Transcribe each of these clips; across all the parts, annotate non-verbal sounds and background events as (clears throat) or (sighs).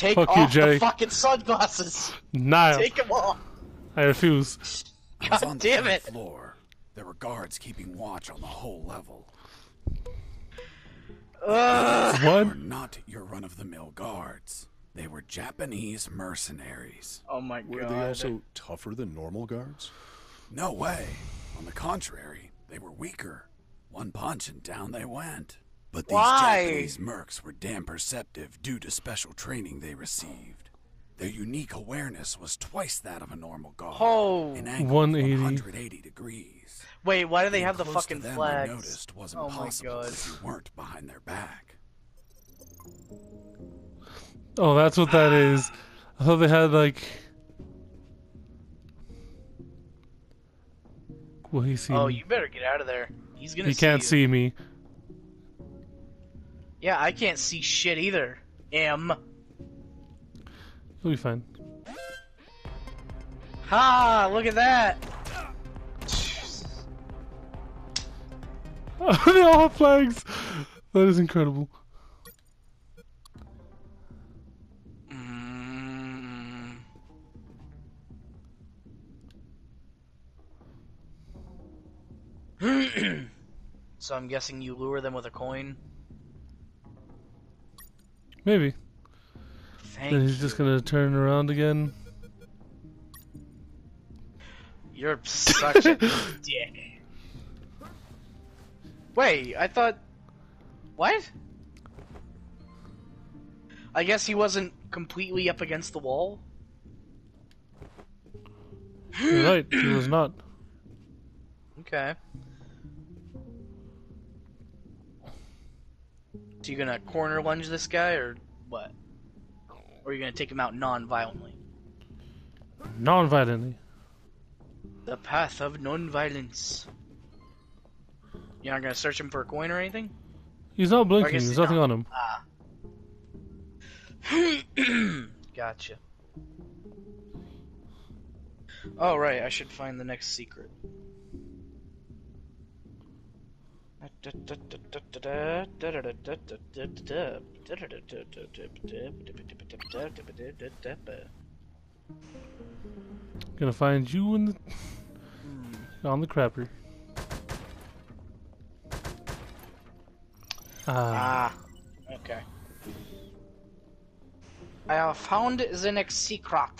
Take Fuck you, off Jay. the fucking sunglasses. Niall, Take them off. I refuse. I was God on the damn third it. floor. There were guards keeping watch on the whole level. Ugh. They What? were not your run-of-the-mill guards. They were Japanese mercenaries. Oh my god. Were god. they also tougher than normal guards? No way. On the contrary, they were weaker. One punch and down they went. But these Why? Japanese mercs were damn perceptive due to special training they received. Their unique awareness was twice that of a normal guard. Oh. An angle 180. 180 degrees. Wait, why do they Being have the fucking them, I flags? noticed wasn't Oh my god. if you weren't behind their back. Oh, that's what that is. I thought they had like. Will he see Oh, me? you better get out of there. He's gonna He see can't you. see me. Yeah, I can't see shit either. M. He'll be fine. Ha! Look at that. (laughs) they all have flags. That is incredible. Mm. (clears throat) so I'm guessing you lure them with a coin. Maybe. Thank Then he's you. just gonna turn around again. You're such a (laughs) dick. Wait, I thought. What? I guess he wasn't completely up against the wall. You're right. He was not. Okay. So you gonna corner lunge this guy or what? Or are you gonna take him out non-violently? Non-violently. The path of non-violence. You're not gonna search him for a coin or anything? He's not blinking. There's nothing not. on him. Ah. (clears throat) gotcha. Oh right, I should find the next secret. Gonna find you in the on the crapper. Ah, Ah, okay. I have found the next secret.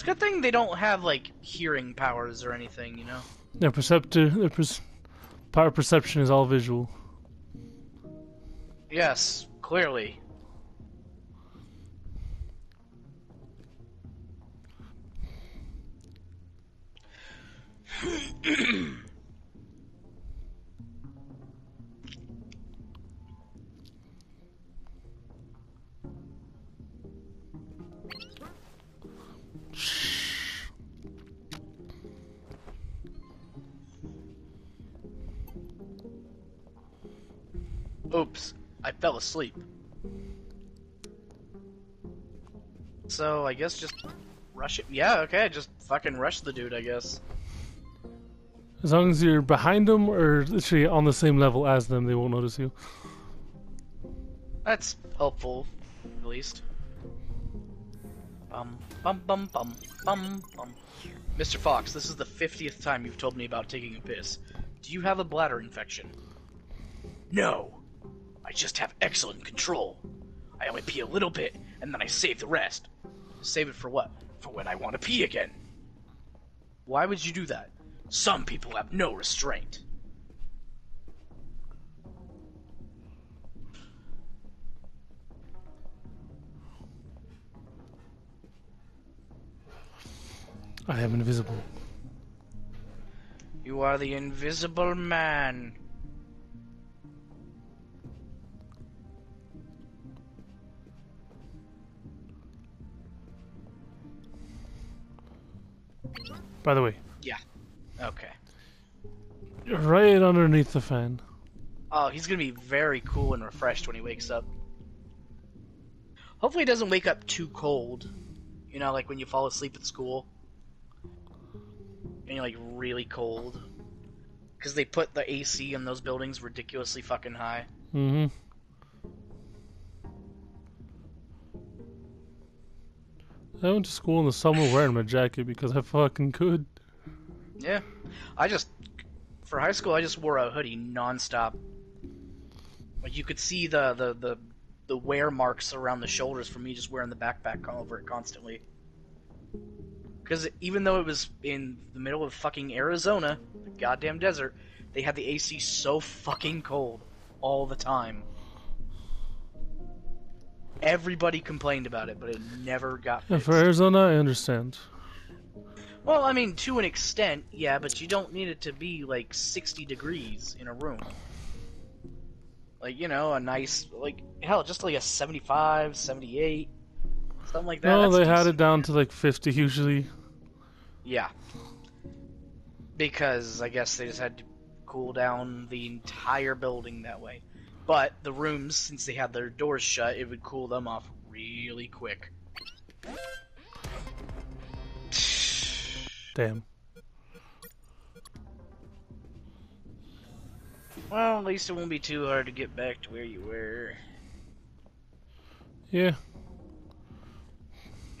It's a good thing they don't have like hearing powers or anything, you know. their perceptive, uh, their perce- power perception is all visual. Yes, clearly. (clears throat) asleep. So I guess just rush it. Yeah, okay, just fucking rush the dude, I guess. As long as you're behind them or literally on the same level as them, they won't notice you. That's helpful, at least. Bum bum bum bum bum bum. Mr. Fox, this is the fiftieth time you've told me about taking a piss. Do you have a bladder infection? No. I just have excellent control. I only pee a little bit, and then I save the rest. Save it for what? For when I want to pee again. Why would you do that? Some people have no restraint. I am invisible. You are the invisible man. By the way, Yeah. Okay. right underneath the fan. Oh, he's gonna be very cool and refreshed when he wakes up. Hopefully, he doesn't wake up too cold. You know, like when you fall asleep at school and you're like really cold. because they put the AC in those buildings ridiculously fucking high. Mm-hmm. I went to school in the summer wearing my jacket because I fucking could. Yeah, I just for high school I just wore a hoodie nonstop. Like you could see the the the, the wear marks around the shoulders from me just wearing the backpack over it constantly. Because even though it was in the middle of fucking Arizona, the goddamn desert, they had the AC so fucking cold all the time. Everybody complained about it, but it never got fixed. for Arizona, I understand. Well, I mean, to an extent, yeah, but you don't need it to be like 60 degrees in a room. Like, you know, a nice, like, hell, just like a 75, 78, something like that. No, that's they had it down to like 50 usually. Yeah. Because I guess they just had to cool down the entire building that way. But the rooms, since they had their doors shut, it would cool them off really quick. Damn. Well, at least it won't be too hard to get back to where you were. Yeah.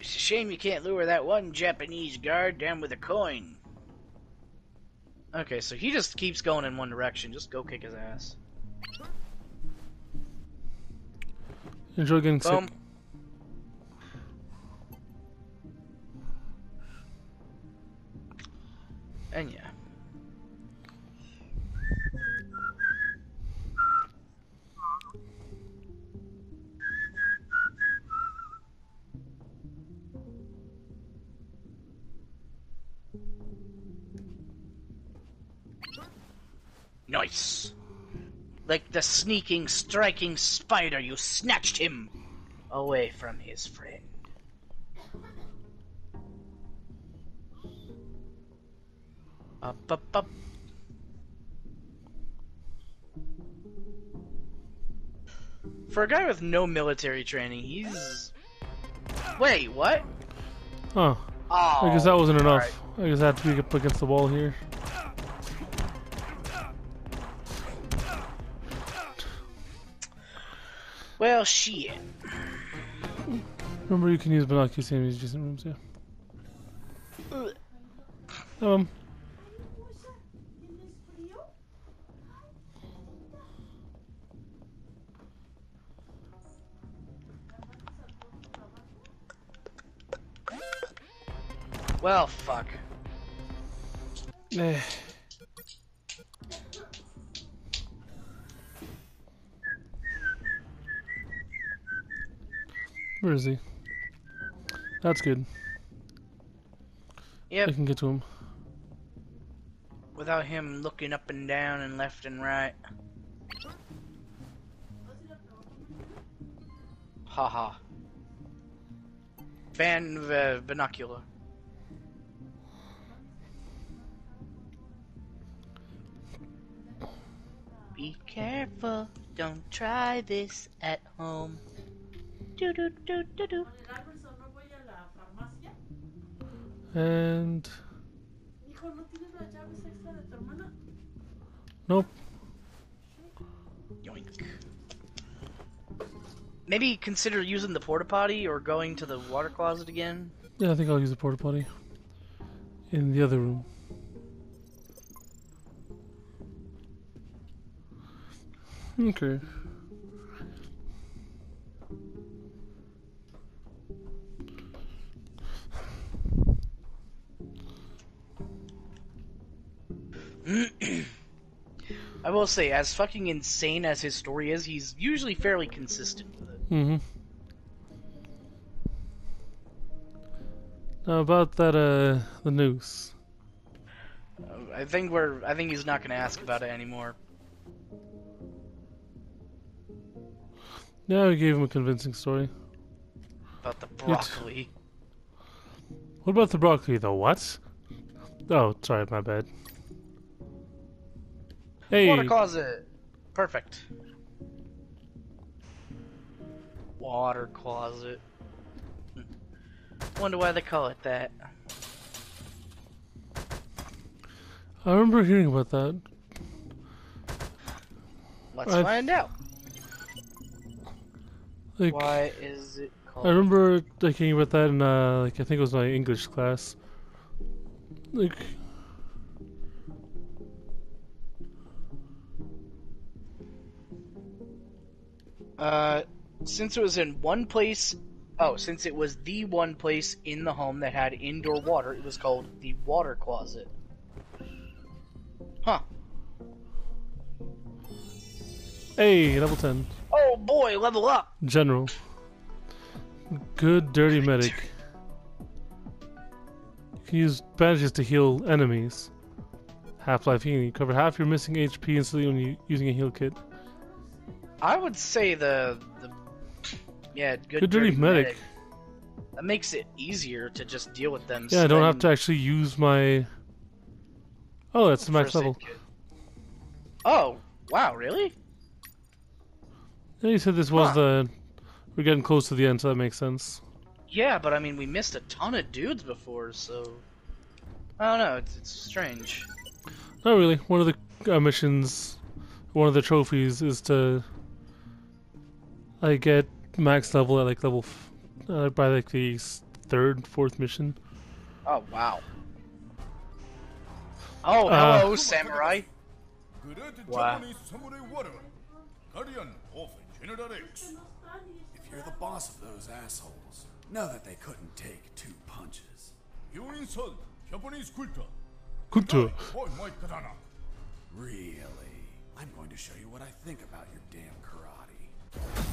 It's a shame you can't lure that one Japanese guard down with a coin. Okay, so he just keeps going in one direction. Just go kick his ass. Enjoy getting sick. Um, and yeah. Like the sneaking, striking spider, you snatched him away from his friend. Up, up, up. For a guy with no military training, he's. Wait, what? Oh, Oh, I guess that wasn't oh, enough. alright. I guess I had to be up against the wall here. Well, shit. Remember, you can use binoculars in adjacent rooms, yeah. Um, Well, fuck. eh. Where is he? That's good. I Yep, can get to him. without him looking up and down and left and right. Haha. Fan uh, binocular. Be careful, don't try this at home. Do do do do do. Alberson, no voy a la farmacia. And Hijo, ¿no tienes las llaves extra de tu hermana? nope. Yoink. Maybe consider using the porta potty or going to the water closet again. Yeah, I think I'll use the porta potty in the other room. Okay. (clears throat) I will say, as fucking insane as his story is, he's usually fairly consistent with it. Mm-hmm. Now about that, uh, the noose. Uh, I think we're. I think he's not going to ask about it anymore. Yeah, we gave him a convincing story. About the broccoli. What about the broccoli, though? What? Oh, sorry, my bad. Hey, Water closet. Perfect. Water closet. Wonder why they call it that. I remember hearing about that. Let's I- find out. Like, Why is it called? I remember thinking about that in uh, like I think it was my English class. Like, Uh, since it was in one place, oh, since it was the one place in the home that had indoor water, it was called the water closet. Huh. hey, level 10. Oh boy, level up! general. Good dirty medic. You can use bandages to heal enemies. Half-life healing. You cover half your missing HP instantly when you using a heal kit. I would say the the yeah, good, Good dirty medic. That makes it easier to just deal with them. Yeah, I don't have to actually use my. Oh, that's the max level. Oh wow, really? Yeah, you said this was Huh. the. We're getting close to the end, so that makes sense. Yeah, but I mean, we missed a ton of dudes before, so I don't know. It's, it's strange. Not really. One of the uh, missions, one of the trophies is to. I get max level at like level, f- uh, by like the third, fourth mission. Oh wow. Oh, Uh, hello, samurai. Wow. Japanese samurai warrior, guardian of General X. If you're the boss of those assholes, know that they couldn't take two punches. You insult Japanese culture. Kunta. Boy, my katana. Really? I'm going to show you what I think about your damn karate.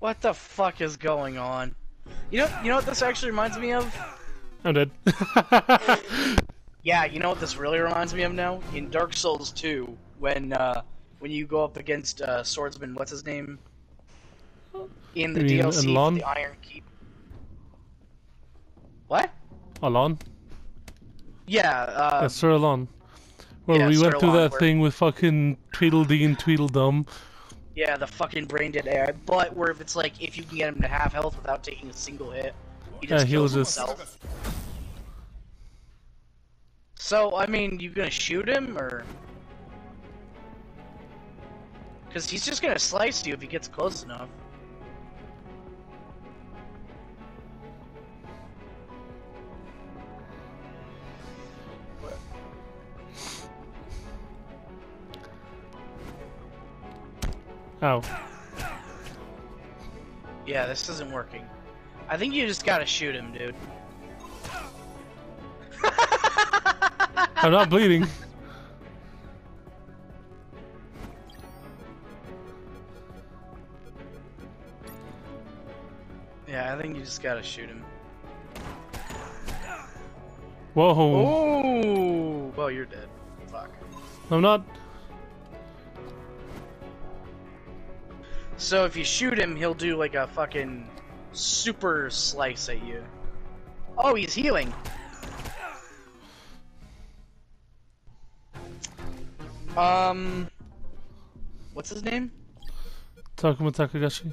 What the fuck is going on? You know, you know what this actually reminds me of? I'm dead. (laughs) Yeah, you know what this really reminds me of now? In Dark Souls 2, when uh, when you go up against uh, swordsman, what's his name? In the You DLC, the Iron Keep. What? Alonne? Yeah, uh, That's Sir Alonne. Well, yeah, we Sir went through Alonne, that where- thing with fucking Tweedledee and Tweedledum. Yeah, the fucking brain dead AI. But where if it's like if you can get him to half health without taking a single hit, he Yeah, just kills just- himself. So I mean, you gonna shoot him or? Because he's just gonna slice you if he gets close enough. Ow. Yeah, this isn't working. I think you just gotta shoot him, dude. (laughs) I'm not bleeding. Yeah, I think you just gotta shoot him. Whoa. Oh, well, you're dead. Fuck. I'm not. So if you shoot him, he'll do like a fucking super slice at you. Oh, he's healing. Um, what's his name? Takuma Takagashi.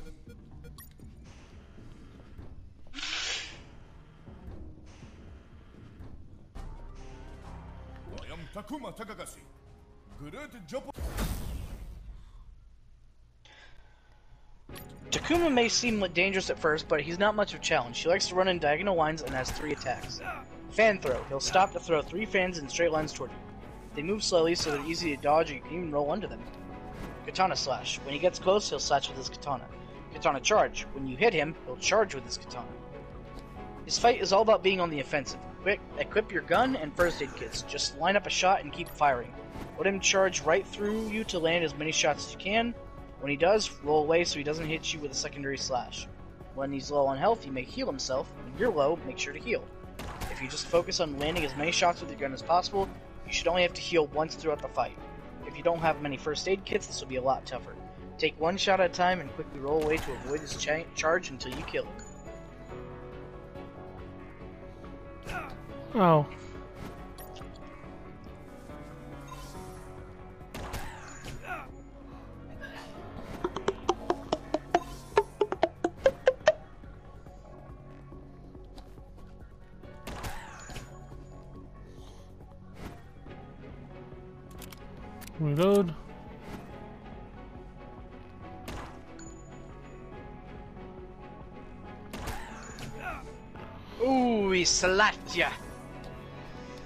I am Takuma Takagashi. Great Japan. Takuma may seem dangerous at first, but he's not much of a challenge. He likes to run in diagonal lines and has three attacks. Fan throw. He'll stop to throw three fans in straight lines toward you. They move slowly, so they're easy to dodge, and you can even roll under them. Katana slash. When he gets close, he'll slash with his katana. Katana charge. When you hit him, he'll charge with his katana. His fight is all about being on the offensive. Quick, equip your gun and first aid kits. Just line up a shot and keep firing. Let him charge right through you to land as many shots as you can. When he does, roll away so he doesn't hit you with a secondary slash. When he's low on health, he may heal himself. When you're low, make sure to heal. If you just focus on landing as many shots with your gun as possible, you should only have to heal once throughout the fight. If you don't have many first aid kits, this will be a lot tougher. Take one shot at a time and quickly roll away to avoid his cha- charge until you kill him. Ow. Reload. Ooh, he slapped ya!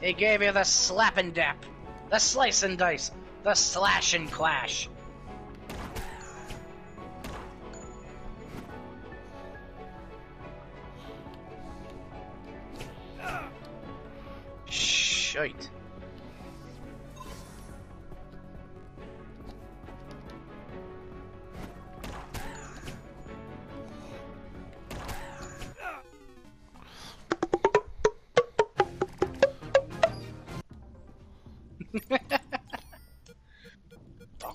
He gave you the slap and dap, the slice and dice, the slash and clash.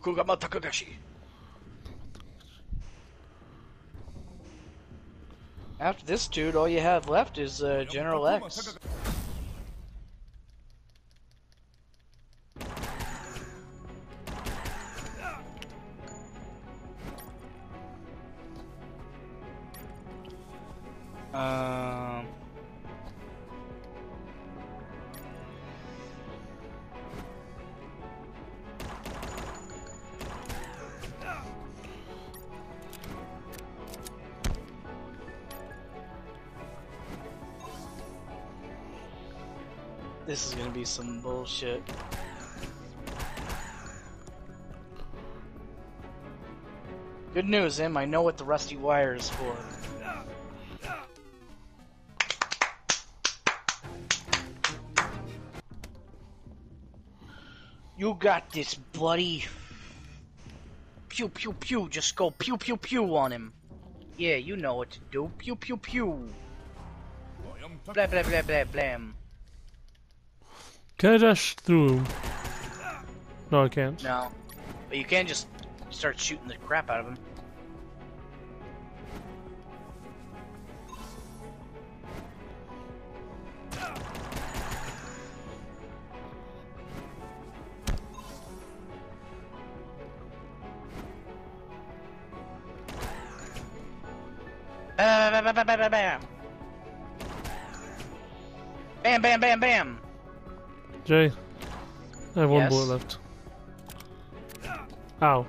Takugama Takagashi. After this dude, all you have left is uh, General X. This is gonna be some bullshit. Good news, Em. I know what the rusty wire is for. You got this, buddy. Pew pew pew. Just go pew pew pew on him. Yeah, you know what to do. Pew pew pew. Blah blah blah blah blam. Can I dash through? No, I can't. No, but you can't just start shooting the crap out of him. Bam, bam, bam, bam, bam. Bam, bam, bam, bam. Jay, I have one Yes? bullet left. Ow.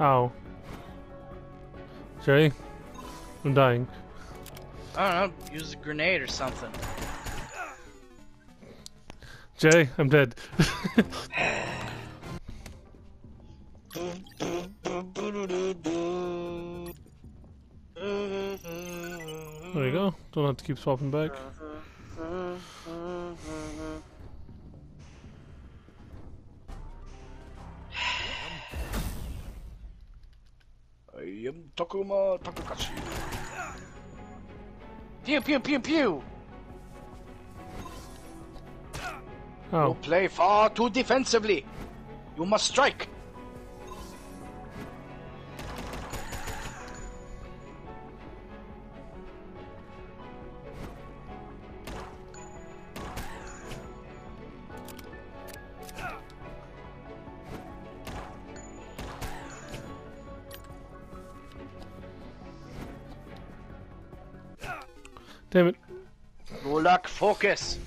Ow. Jay, I'm dying. I don't know, use a grenade or something. Jay, I'm dead. (laughs) Don't have to keep swapping back. I am Takuma Takakashi. Pew pew pew pew! Oh. You Oh, play far too defensively. You must strike. Focus.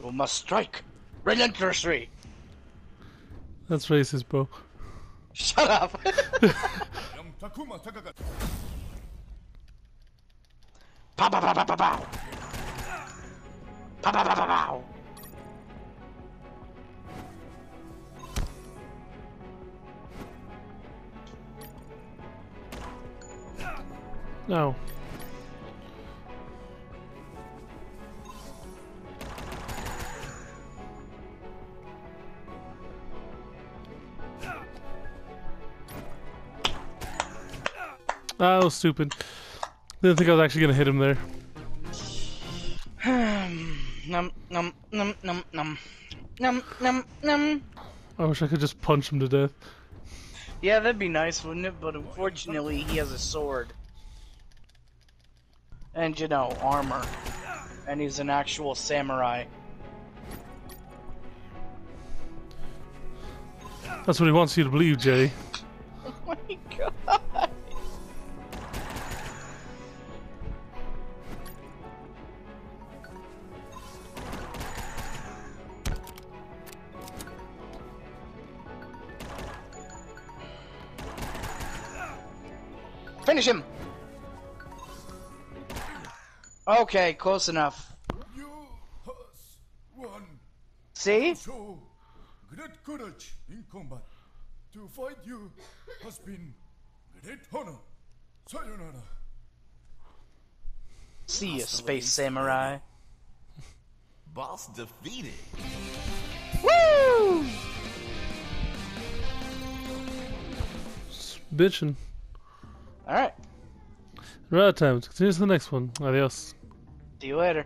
You must strike. Relentlessly. That's racist, bro. Shut up. (laughs) Takuma Takagashi. Pow pow pow pow pow pow. Pow pow pow pow pow. No. Ah, that was stupid. Didn't think I was actually gonna hit him there. (sighs) num num num num num num num num. I wish I could just punch him to death. Yeah, that'd be nice, wouldn't it? But unfortunately, he has a sword. And, you know, armor. And he's an actual samurai. That's what he wants you to believe, Jay. Finish him! Okay, close enough. You has won. See? Show great courage in combat. To fight you has been great honor. Sayonara. See you, Space Samurai. Boss defeated. Woo! Bitchin'. Alright, We're out of time. Continue to the next one. Adios. see you later.